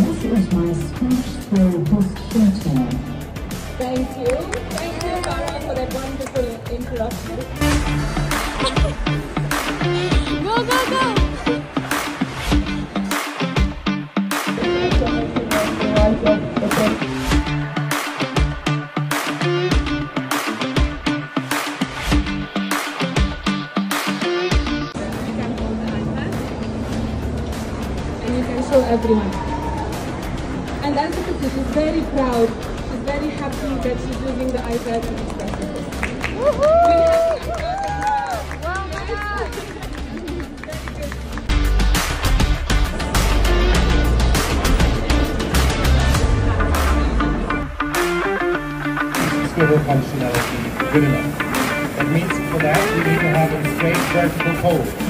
This is my speech through hospital. Thank you. Thank you, Farah, for that wonderful introduction. Go, go, go! and you can show everyone. And can see, she's very proud. She's very happy that she's using the iPad to express herself. functionality good enough. That means for that we need to have a straight vertical pole.